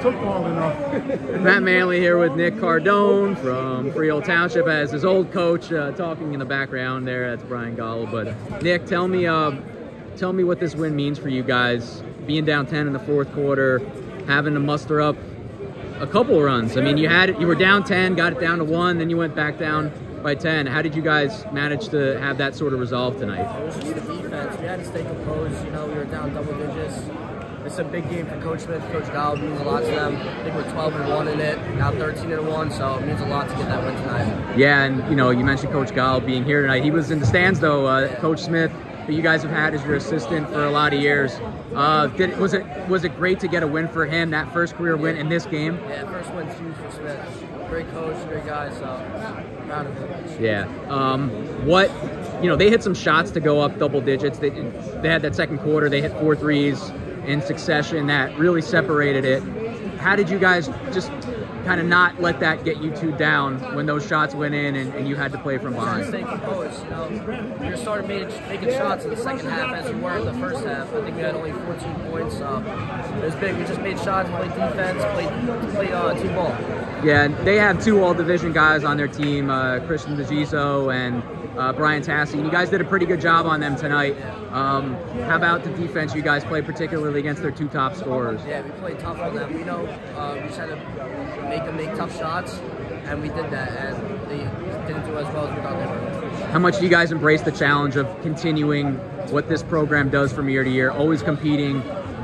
took long enough. Matt Manley here with Nick Cardone from Freehold Township as his old coach uh, talking in the background there. That's Brian Gobble. But Nick, tell me, uh, tell me what this win means for you guys. Being down 10 in the fourth quarter, having to muster up a couple runs. I mean, you had it, you were down 10, got it down to one, then you went back down by 10. How did you guys manage to have that sort of resolve tonight? It was just the defense. We had to stay composed. You know, we were down double digits. It's a big game for Coach Smith, Coach Gall. It means a lot to them. I think we're 12 and 1 in it, now 13 and 1, so it means a lot to get that win tonight. Yeah, and you know, you mentioned Coach Gall being here tonight. He was in the stands though. Uh, Coach Smith, who you guys have had as your assistant for a lot of years. Uh, did, was it was it great to get a win for him? That first career win in this game. Yeah, first win's huge for Smith. Great coach, great guy, so proud of him. Yeah. Um, what you know, they hit some shots to go up double digits. They they had that second quarter. They hit four threes in succession that really separated it. How did you guys just kind of not let that get you too down when those shots went in and, and you had to play from behind? Stay composed. You know, we started making, making shots in the second half as we were in the first half. I think we had only 14 points. So it was big. We just made shots, played defense, played, played uh, team ball. Yeah, they have two all division guys on their team, uh, Christian DeGiso and uh, Brian Tassi. You guys did a pretty good job on them tonight. Um, how about the defense you guys played, particularly against their two top scorers? Yeah, we played tough on them. We know uh, we just had to make them make tough shots, and we did that, and they didn't do as well as we thought they were. How much do you guys embrace the challenge of continuing what this program does from year to year, always competing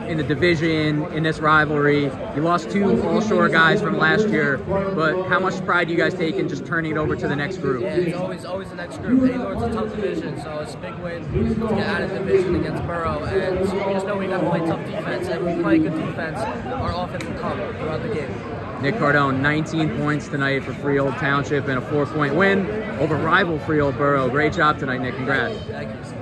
in the division, in this rivalry. You lost two All Shore guys from last year, but how much pride do you guys take in just turning it over to the next group? Yeah, it's always always the next group. Hayward's a tough division, so it's a big win to get out of division against Borough, and we just know we got to play tough defense. And if we play good defense, our offense will come throughout the game. Nick Cardone, 19 points tonight for Freehold Township and a four-point win over rival Freehold Borough. Great job tonight, Nick. Congrats. Thank you.